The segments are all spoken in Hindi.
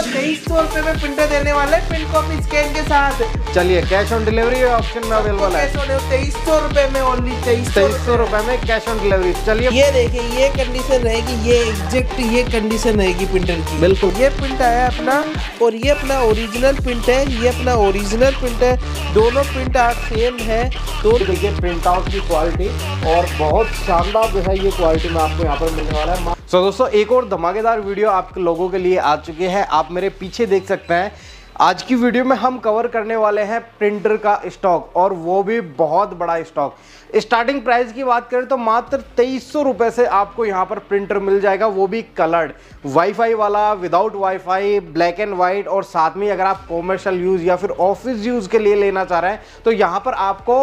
उनको तेईस सौ रुपए में प्रिंटर देने वाले प्रिंट कॉपी स्कैन के साथ। चलिए कैश ऑन डिलीवरी ऑप्शन में अवेलेबल है। तेईस सौ रुपए में ओनली तेईस तेईस सौ रुपए। में कैश ऑन डिलीवरी चलिए। ये देखिए ये कंडीशन रहेगी ये एग्जैक्ट ये कंडीशन रहेगी प्रिंटर की। बिल्कुल। ये प्रिंट आया अपना। और ये अपना ओरिजिनल प्रिंट है ये अपना ओरिजिनल प्रिंट है। दोनों प्रिंट आप सेम है तो देखिए प्रिंट आउट की क्वालिटी और बहुत शानदार जो है ये क्वालिटी में आपको यहाँ पर मिलने वाला है। सो so, दोस्तों एक और धमाकेदार वीडियो आप लोगों के लिए आ चुके हैं। आप मेरे पीछे देख सकते हैं। आज की वीडियो में हम कवर करने वाले हैं प्रिंटर का स्टॉक और वो भी बहुत बड़ा स्टॉक स्टार्टिंग प्राइस की बात करें तो मात्र तेईस सौ से आपको यहाँ पर प्रिंटर मिल जाएगा। वो भी कलर्ड वाईफाई वाला without wifi black and white और साथ में अगर आप कॉमर्शियल यूज़ या फिर ऑफ़िस यूज़ के लिए लेना चाह रहे हैं तो यहाँ पर आपको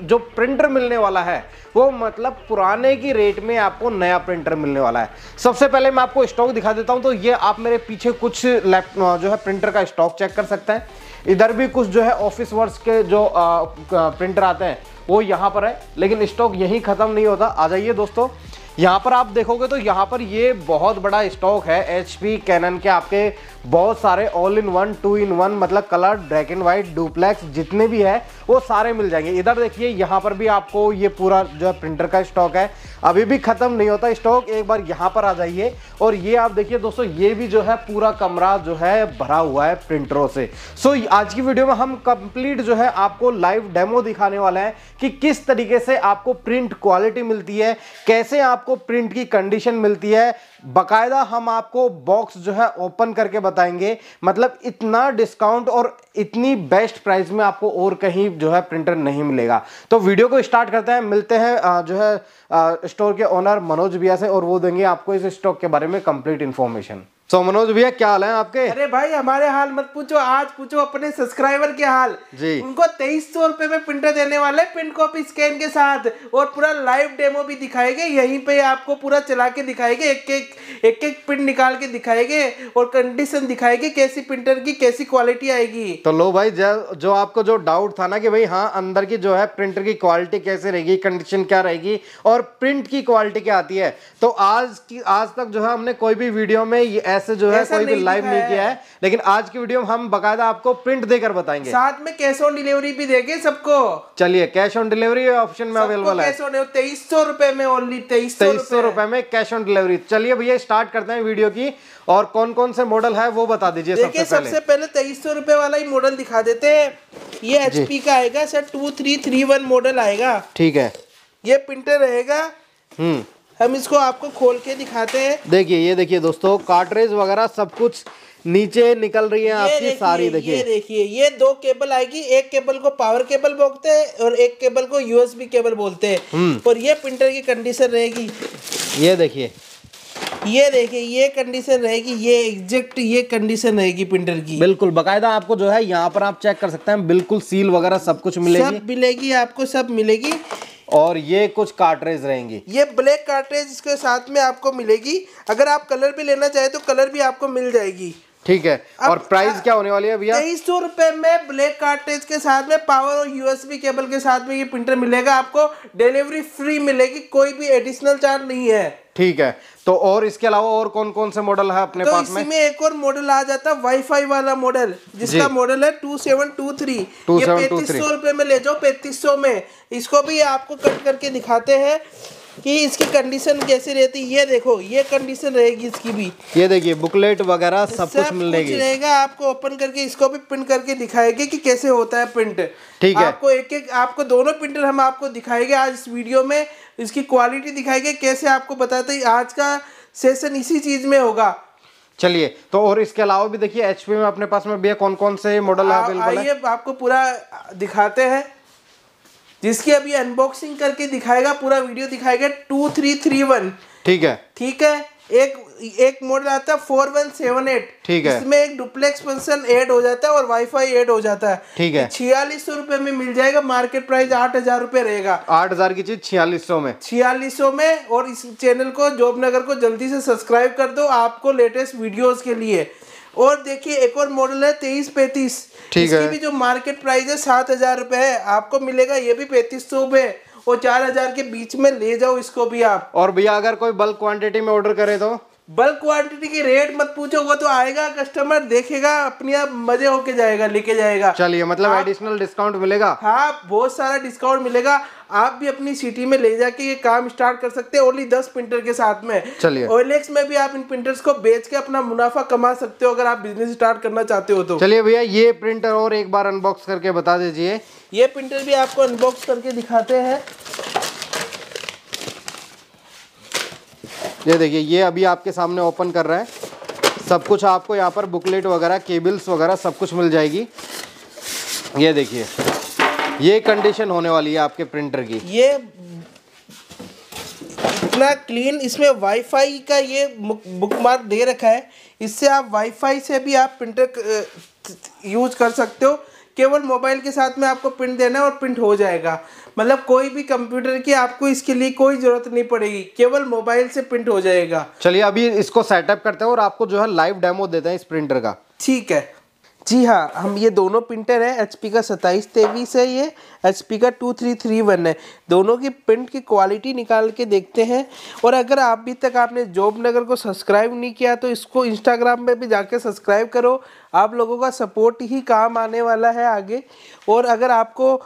जो प्रिंटर मिलने वाला है वो मतलब पुराने की रेट में आपको नया प्रिंटर मिलने वाला है। सबसे पहले मैं आपको स्टॉक दिखा देता हूँ तो ये आप मेरे पीछे कुछ लैप जो है प्रिंटर का स्टॉक चेक कर सकते हैं। इधर भी कुछ जो है ऑफ़िस वर्क्स के जो आ, प्रिंटर आते हैं वो यहाँ पर है लेकिन स्टॉक यहीं ख़त्म नहीं होता। आ जाइए दोस्तों यहाँ पर आप देखोगे तो यहाँ पर ये बहुत बड़ा स्टॉक है एच पी के आपके बहुत सारे all in one two in one मतलब colour black and white duplex जितने भी है, वो सारे मिल जाएँगे। इधर देखिए, यहाँ पर भी आपको ये पूरा जो है प्रिंटर का स्टॉक है। अभी भी खत्म नहीं होता स्टॉक एक बार यहाँ पर आ जाइए। और ये आप देखिए दोस्तों, ये भी जो है पूरा कमरा जो है भरा हुआ है प्रिंटरों से। सो आज की वीडियो में हम कंप्लीट जो है आपको लाइव डेमो दिखाने वाले हैं कि किस तरीके से आपको प्रिंट क्वालिटी मिलती है, कैसे आपको प्रिंट की कंडीशन मिलती है बकायदा हम आपको बॉक्स जो है ओपन करके बताएँगे। मतलब इतना डिस्काउंट और इतनी बेस्ट प्राइस में आपको और कहीं जो है प्रिंटर नहीं मिलेगा। तो वीडियो को स्टार्ट करते हैं, मिलते हैं जो है स्टोर के ओनर मनोज भैया से और वो देंगे आपको इस स्टॉक के बारे में कंप्लीट इन्फॉर्मेशन तो मनोज भैया क्या हाल है आपके? अरे भाई हमारे हाल मत पूछो। आज पूछो अपने सब्सक्राइबर के हाल। जी। उनको तेईस सौ रुपए में प्रिंटर देने वाले प्रिंट कॉपी स्कैन के साथ। और पूरा लाइव डेमो भी दिखाएँगे। यहीं पे आपको पूरा चला के दिखाएँगे एक एक एक एक प्रिंट निकाल के दिखाएँगे और कंडीशन दिखाएँगे कैसी प्रिंटर की कैसी क्वालिटी आएगी। तो लो भाई जो आपको जो डाउट था ना कि भाई हाँ अंदर की जो है प्रिंटर की क्वालिटी कैसे रहेगी कंडीशन क्या रहेगी और प्रिंट की क्वालिटी क्या आती है। तो आज की आज तक जो है हमने कोई भी वीडियो में ऐसे जो है कोई भी लाइव नहीं किया है। लेकिन आज की वीडियो में हम बकायदा आपको प्रिंट देकर बताएँगे। साथ में कैश ऑन डिलीवरी भी देंगे सबको। चलिए कैश ऑन डिलीवरी ऑप्शन में अवेलेबल है। तेईस सौ रुपए में ओनली तेईस तेईस सौ रुपए में कैश ऑन डिलीवरी चलिए भैया स्टार्ट करते हैं वीडियो की। और कौन कौन से मॉडल है वो बता दीजिए सबसे पहले। सबसे पहले तेईस सौ रुपए वाला ही मॉडल दिखा देते हैं। ये एचपी का आएगा sir two three three one model आएगा। ठीक है। ये प्रिंटर रहेगा। हम्म। हम इसको आपको खोल के दिखाते हैं। देखिए ये देखिए दोस्तों कार्टरेज वगैरह सब कुछ नीचे निकल रही है आपकी सारी देखिए ये देखिए। ये दो केबल आएगी एक केबल को पावर केबल बोलते हैं और एक केबल को यूएसबी केबल बोलते हैं। हम्म। और ये प्रिंटर की कंडीशन रहेगी। ये देखिए। ये देखिए ये कंडीशन रहेगी ये एग्जैक्ट ये कंडीशन रहेगी प्रिंटर की। बिल्कुल बकायदा आपको जो है यहाँ पर आप चेक कर सकते हैं बिल्कुल सील वगैरह सब कुछ मिलेगी। सब मिलेगी आपको सब मिलेगी। और ये कुछ कार्टरेज रहेंगी। ये ब्लैक कार्टरेज इसके साथ में आपको मिलेगी। अगर आप कलर भी लेना चाहें तो कलर भी आपको मिल जाएगी। ठीक है। और प्राइस क्या होने वाली है भैया? तेईस सौ रुपए में ब्लैक कार्टेज के साथ में पावर और यूएसबी केबल के साथ में ये प्रिंटर मिलेगा आपको। डिलीवरी फ्री मिलेगी कोई भी एडिशनल चार्ज नहीं है। ठीक है। तो और इसके अलावा और कौन कौन से मॉडल है अपने तो पास में? में एक और मॉडल आ जाता है वाईफाई वाला मॉडल जिसका मॉडल है टू सेवन टू थ्री ये पैंतीस सौ रुपए में ले जाओ पैंतीस सौ में। इसको भी आपको कट करके दिखाते हैं। कि इसकी कंडीशन कैसी रहती है ये देखो ये कंडीशन रहेगी इसकी भी। ये देखिए बुकलेट वगैरह सब, सब कुछ मिलेगी। रहेगा आपको ओपन करके इसको भी प्रिंट करके दिखाएँगे कि कैसे होता है प्रिंट ठीक है। आपको एक एक आपको दोनों प्रिंटर हम आपको दिखाएँगे आज इस वीडियो में इसकी क्वालिटी दिखाएँगे कैसे आपको बताते आज का सेशन इसी चीज़ में होगा। चलिए तो और इसके अलावा भी देखिए एचपी में अपने पास में भैया कौन कौन से मॉडल अवेलेबल है? आपको पूरा दिखाते हैं। जिसकी अभी अनबॉक्सिंग करके दिखाएगा पूरा वीडियो दिखाएगा टू थ्री थ्री वन ठीक है। ठीक है? एक एक मॉडल आता है फोर वन सेवन एट ठीक है। इसमें एक डुप्लेक्स फ़ंक्शन ऐड हो जाता है और वाईफाई ऐड हो जाता है। ठीक है। छियालीस सौ रुपए में मिल जाएगा मार्केट प्राइस आठ हज़ार रूपए रहेगा। आठ हज़ार की चीज़ छियालीस सौ में। छियालीस सौ में और इस चैनल को जॉब नगर को जल्दी से सब्सक्राइब कर दो आपको लेटेस्ट वीडियोस के लिए। और देखिए एक और मॉडल है तेईस पैंतीस। ठीक है। भी जो मार्केट प्राइस है सात हज़ार रुपए है। आपको मिलेगा ये भी पैंतीस सौ पे और चार हज़ार के बीच में ले जाओ इसको भी आप। और भैया अगर कोई बल्क क्वांटिटी में ऑर्डर करे तो? बल्क क्वांटिटी की रेट मत पूछो वो तो आएगा कस्टमर देखेगा अपने आप मज़े होके जाएगा लेके जाएगा। चलिए मतलब एडिशनल डिस्काउंट मिलेगा? हाँ बहुत सारा डिस्काउंट मिलेगा। आप भी अपनी सिटी में ले जाके ये काम स्टार्ट कर सकते हैं ओनली दस प्रिंटर के साथ में। चलिए। ओएलएक्स में भी आप इन प्रिंटर्स को बेच के अपना मुनाफा कमा सकते हो अगर आप बिज़नेस स्टार्ट करना चाहते हो तो। चलिए भैया ये प्रिंटर और एक बार अनबॉक्स करके बता दीजिए। ये प्रिंटर भी आपको अनबॉक्स करके दिखाते हैं। ये देखिए, ये अभी आपके सामने ओपन कर रहा है। सब कुछ आपको यहाँ पर बुकलेट वगैरह केबल्स वगैरह सब कुछ मिल जाएगी। ये देखिए, ये कंडीशन होने वाली है आपके प्रिंटर की। ये इतना क्लीन इसमें वाईफाई का ये बुक मार्क दे रखा है। इससे आप वाईफाई से भी आप प्रिंटर यूज़ कर सकते हो। केवल मोबाइल के साथ में आपको प्रिंट देना है और प्रिंट हो जाएगा। मतलब कोई भी कंप्यूटर की आपको इसके लिए कोई ज़रूरत नहीं पड़ेगी। केवल मोबाइल से प्रिंट हो जाएगा। चलिए अभी इसको सेटअप करते हैं और आपको जो है लाइव डेमो देते हैं इस प्रिंटर का। ठीक है। जी हाँ हम ये दोनों प्रिंटर है एच का सत्ताईस तेईस है ये एचपी का टू थ्री थ्री वन है। दोनों की प्रिंट की क्वालिटी निकाल के देखते हैं। और अगर आप भी तक आपने जॉब नगर को सब्सक्राइब नहीं किया तो इसको इंस्टाग्राम पे भी जाके सब्सक्राइब करो। आप लोगों का सपोर्ट ही काम आने वाला है आगे। और अगर आपको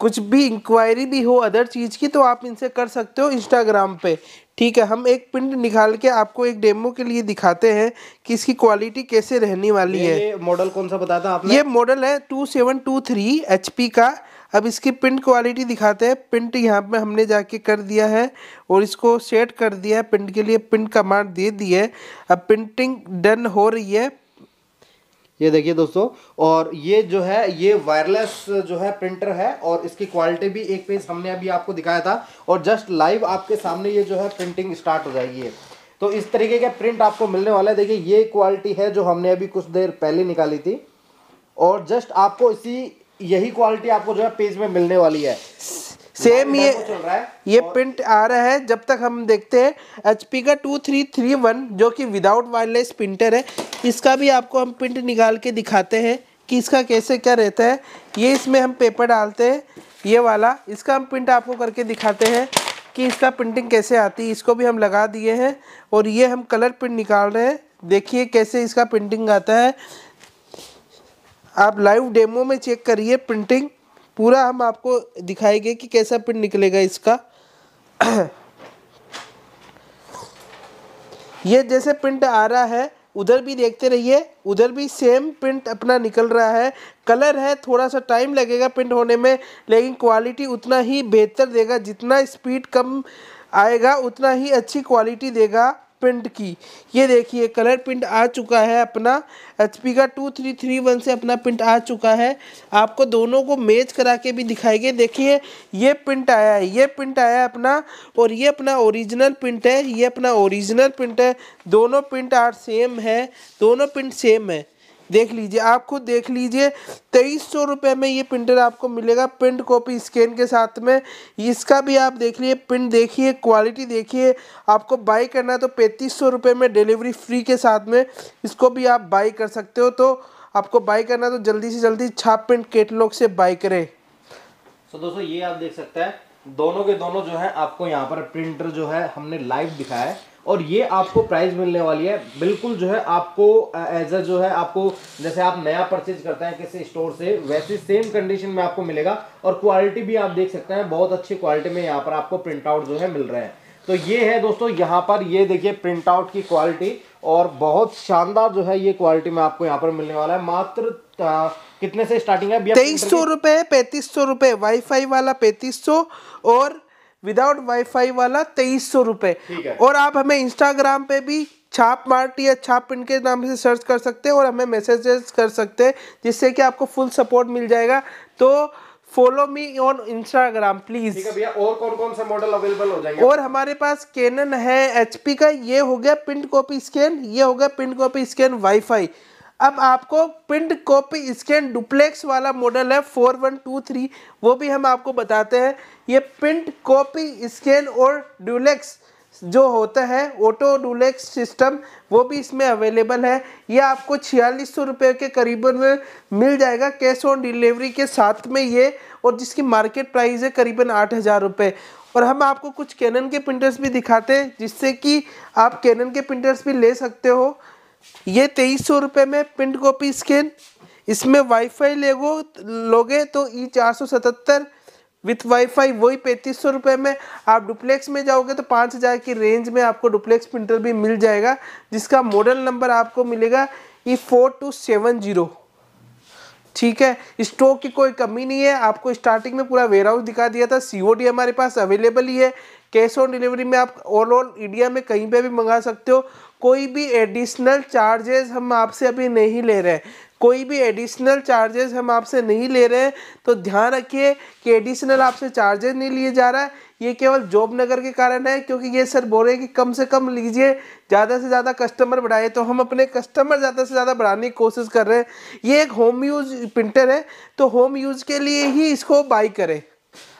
कुछ भी इंक्वायरी भी हो अदर चीज़ की तो आप इनसे कर सकते हो इंस्टाग्राम पे। ठीक है हम एक पिंड निकाल के आपको एक डेमो के लिए दिखाते हैं कि इसकी क्वालिटी कैसे रहने वाली ये है। ये मॉडल कौन सा बताया था आपने? ये मॉडल है two seven two three H P का। अब इसकी प्रिंट क्वालिटी दिखाते हैं। प्रिंट यहाँ पे हमने जाके कर दिया है और इसको सेट कर दिया है। प्रिंट के लिए प्रिंट कमांड दे दी है। अब प्रिंटिंग डन हो रही है। ये देखिए दोस्तों, और ये जो है, ये वायरलेस जो है प्रिंटर है, और इसकी क्वालिटी भी एक पेज हमने अभी आपको दिखाया था, और जस्ट लाइव आपके सामने ये जो है प्रिंटिंग स्टार्ट हो जाएगी तो इस तरीके का प्रिंट आपको मिलने वाला है। देखिए, ये क्वालिटी है जो हमने अभी कुछ देर पहले निकाली थी, और जस्ट आपको इसी, यही क्वालिटी आपको जो है पेज में मिलने वाली है। सेम ये ये प्रिंट आ रहा है जब तक हम देखते हैं एचपी का टू थ्री थ्री वन जो कि विदाउट वायरलेस प्रिंटर है इसका भी आपको हम प्रिंट निकाल के दिखाते हैं कि इसका कैसे क्या रहता है। ये इसमें हम पेपर डालते हैं ये वाला इसका हम प्रिंट आपको करके दिखाते हैं कि इसका प्रिंटिंग कैसे आती है। इसको भी हम लगा दिए हैं और ये हम कलर प्रिंट निकाल रहे हैं। देखिए कैसे इसका प्रिंटिंग आता है। आप लाइव डेमो में चेक करिए प्रिंटिंग पूरा हम आपको दिखाएँगे कि कैसा प्रिंट निकलेगा इसका। ये जैसे प्रिंट आ रहा है, उधर भी देखते रहिए, उधर भी सेम प्रिंट अपना निकल रहा है। कलर है थोड़ा सा टाइम लगेगा प्रिंट होने में, लेकिन क्वालिटी उतना ही बेहतर देगा। जितना स्पीड कम आएगा, उतना ही अच्छी क्वालिटी देगा। प्रिंट की। ये देखिए, कलर प्रिंट आ चुका है अपना। एचपी का टू थ्री थ्री वन से अपना प्रिंट आ चुका है। आपको दोनों को मैच करा के भी दिखाएँगे। देखिए, ये प्रिंट आया है, ये प्रिंट आया है अपना, और ये अपना ओरिजिनल प्रिंट है, ये अपना ओरिजिनल प्रिंट है। दोनों प्रिंट आर सेम है, दोनों प्रिंट सेम है। देख लीजिए, आप खुद देख लीजिए, तेईस सौ रुपये में ये प्रिंटर आपको मिलेगा प्रिंट कॉपी स्कैन के साथ में। इसका भी आप देख लीजिए प्रिंट देखिए क्वालिटी देखिए, आपको बाई करना है तो पैंतीस सौ रुपये में डिलीवरी फ्री के साथ में इसको भी आप बाई कर सकते हो। तो आपको बाई करना है तो जल्दी से जल्दी छाप प्रिंट केटलॉग से बाई करें। तो दोस्तों, ये आप देख सकते हैं, दोनों के दोनों जो है, आपको यहाँ पर प्रिंटर जो है, हमने लाइव दिखाया है। और ये आपको प्राइस मिलने वाली है। बिल्कुल जो है आपको एज अ जो है आपको जैसे आप नया परचेज करते हैं किसी स्टोर से वैसे सेम कंडीशन में आपको मिलेगा। और क्वालिटी भी आप देख सकते हैं बहुत अच्छी क्वालिटी में यहाँ पर आपको प्रिंट आउट जो है मिल रहे हैं। तो ये है दोस्तों यहाँ पर ये देखिए प्रिंट आउट की क्वालिटी और बहुत शानदार जो है ये क्वालिटी में आपको यहाँ पर मिलने वाला है। मात्र आ, कितने से स्टार्टिंग है? तेईस सौ रुपए पैंतीस सौ रुपए वाईफाई वाला पैंतीस सौ और विदाउट वाईफाई वाला तेईस सौ रुपये और आप हमें इंस्टाग्राम पे भी छाप मार्ट या छाप पिन के नाम से सर्च कर सकते हैं और हमें मैसेजेस कर सकते हैं जिससे कि आपको फुल सपोर्ट मिल जाएगा। तो follow me on Instagram please भैया और कौन कौन से मॉडल अवेलेबल हो जाएँगे? और हमारे पास कैनन है एचपी का ये हो गया पिंट कॉपी स्कैन ये हो गया पिंट कॉपी स्कैन वाईफाई अब आपको प्रिंट कॉपी स्कैन डुप्लेक्स वाला मॉडल है फोर वन टू थ्री वो भी हम आपको बताते हैं। ये प्रिंट कॉपी स्कैन और डुलेक्स जो होता है ऑटो डुलेक्स सिस्टम वो भी इसमें अवेलेबल है। ये आपको छियालीस सौ रुपये के करीबन में मिल जाएगा कैश ऑन डिलीवरी के साथ में ये, और जिसकी मार्केट प्राइस है करीबन आठ हज़ार रुपये और हम आपको कुछ कैनन के प्रिंटर्स भी दिखाते हैं, जिससे कि आप कैनन के प्रिंटर्स भी ले सकते हो। ये तेईस सौ रुपये में प्रिंट कॉपी स्कैन इसमें वाईफाई लेगो, लोगे तो ई चार सौ सतहत्तर विथ वाईफाई वही पैंतीस सौ रुपये में। आप डुप्लेक्स में जाओगे तो पाँच हज़ार की रेंज में आपको डुप्लेक्स प्रिंटर भी मिल जाएगा, जिसका मॉडल नंबर आपको मिलेगा E four two seven zero. ठीक है? स्टॉक की कोई कमी नहीं है। आपको स्टार्टिंग में पूरा वेयर हाउस दिखा दिया था। सीओडी हमारे पास अवेलेबल ही है। कैश ऑन डिलीवरी में आप ऑल ओवर इंडिया में कहीं पे भी मंगा सकते हो। कोई भी एडिशनल चार्जेस हम आपसे अभी नहीं ले रहे कोई भी एडिशनल चार्जेस हम आपसे नहीं ले रहे हैं। तो ध्यान रखिए कि एडिशनल आपसे चार्जेस नहीं लिए जा रहा है। ये केवल जॉब नगर के कारण है, क्योंकि ये सर बोल रहे हैं कि कम से कम लीजिए, ज़्यादा से ज़्यादा कस्टमर बढ़ाए तो हम अपने कस्टमर ज़्यादा से ज़्यादा बढ़ाने की कोशिश कर रहे हैं। ये एक होम यूज़ प्रिंटर है तो होम यूज़ के लिए ही इसको बाई करें।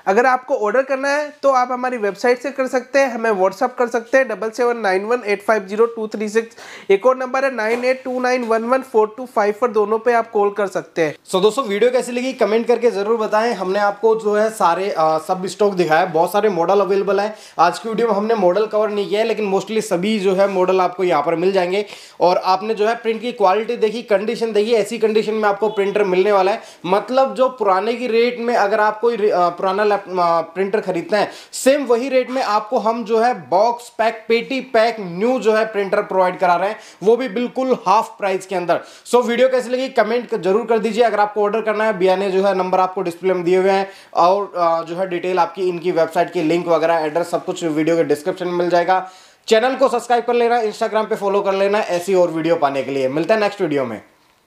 अगर आपको ऑर्डर करना है तो आप हमारी वेबसाइट से कर सकते हैं हमें व्हाट्सअप कर सकते हैं double seven nine one eight five zero two three six एक और नंबर है nine eight two nine one one four two five पर दोनों पे आप कॉल कर सकते हैं। सो so, दोस्तों वीडियो कैसी लगी कमेंट करके ज़रूर बताएँ। हमने आपको जो है सारे आ, सब स्टॉक दिखाया बहुत सारे मॉडल अवेलेबल है। आज की वीडियो में हमने मॉडल कवर नहीं किया है लेकिन मोस्टली सभी जो है मॉडल आपको यहाँ पर मिल जाएँगे। और आपने जो है प्रिंट की क्वालिटी देखी कंडीशन देखी ऐसी कंडीशन में आपको प्रिंटर मिलने वाला है। मतलब जो पुराने की रेट में अगर आप कोई पुराना प्रिंटर प्रिंटर खरीदते हैं। सेम वही रेट में आपको हम जो है बॉक्स पैक पेटी पैक न्यू जो है प्रिंटर प्रोवाइड करा रहे हैं। वो भी बिल्कुल हाफ़ प्राइस के अंदर। सो वीडियो कैसी लगी कमेंट ज़रूर कर दीजिए। अगर आपको ऑर्डर करना है बिया जो है नंबर आपको डिस्प्ले में दिए हुए हैं और जो है डिटेल आपकी इनकी वेबसाइट की लिंक वगैरह एड्रेस सब कुछ वीडियो के डिस्क्रिप्शन में मिल जाएगा। चैनल को सब्सक्राइब कर लेना इंस्टाग्राम पे फॉलो कर लेना, ऐसी और वीडियो पाने के लिए। मिलता है नेक्स्ट वीडियो में।